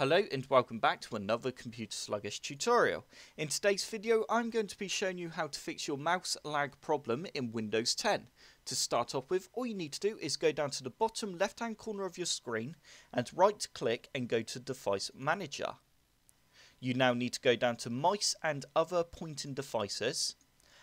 Hello and welcome back to another computer sluggish tutorial. In today's video I'm going to be showing you how to fix your mouse lag problem in Windows 10. To start off with all you need to do is go down to the bottom left hand corner of your screen and right click and go to device manager. You now need to go down to mice and other pointing devices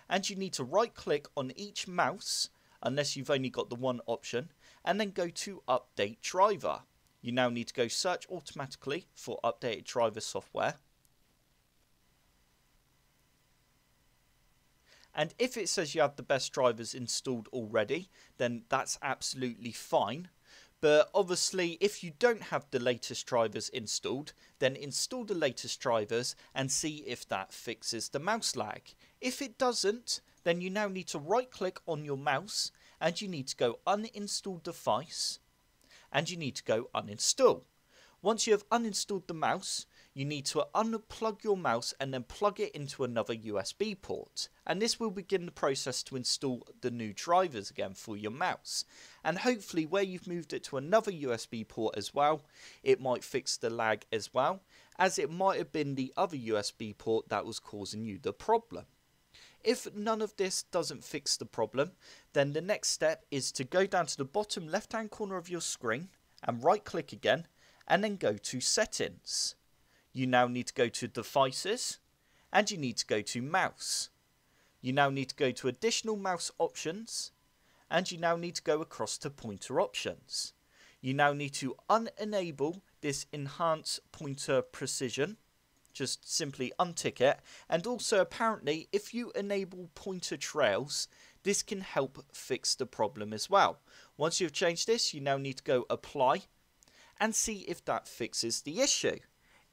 and you need to right click on each mouse unless you've only got the one option and then go to update driver you now need to go search automatically for updated driver software. And if it says you have the best drivers installed already, then that's absolutely fine. But obviously, if you don't have the latest drivers installed, then install the latest drivers and see if that fixes the mouse lag. If it doesn't, then you now need to right click on your mouse and you need to go uninstall device and you need to go uninstall. Once you have uninstalled the mouse, you need to unplug your mouse and then plug it into another USB port. And this will begin the process to install the new drivers again for your mouse. And hopefully where you've moved it to another USB port as well, it might fix the lag as well, as it might have been the other USB port that was causing you the problem. If none of this doesn't fix the problem, then the next step is to go down to the bottom left hand corner of your screen and right click again and then go to settings. You now need to go to devices and you need to go to mouse. You now need to go to additional mouse options and you now need to go across to pointer options. You now need to unenable this enhance pointer precision just simply untick it. And also, apparently, if you enable pointer trails, this can help fix the problem as well. Once you've changed this, you now need to go apply and see if that fixes the issue.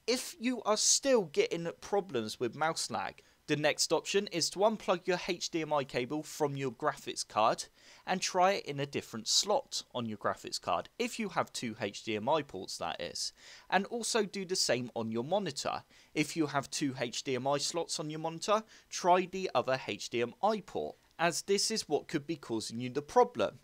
If you are still getting problems with mouse lag, the next option is to unplug your HDMI cable from your graphics card and try it in a different slot on your graphics card, if you have two HDMI ports that is. And also do the same on your monitor. If you have two HDMI slots on your monitor, try the other HDMI port, as this is what could be causing you the problem.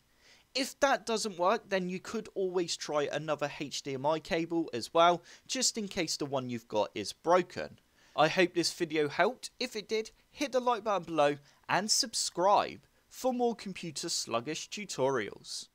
If that doesn't work, then you could always try another HDMI cable as well, just in case the one you've got is broken. I hope this video helped. If it did, hit the like button below and subscribe for more computer sluggish tutorials.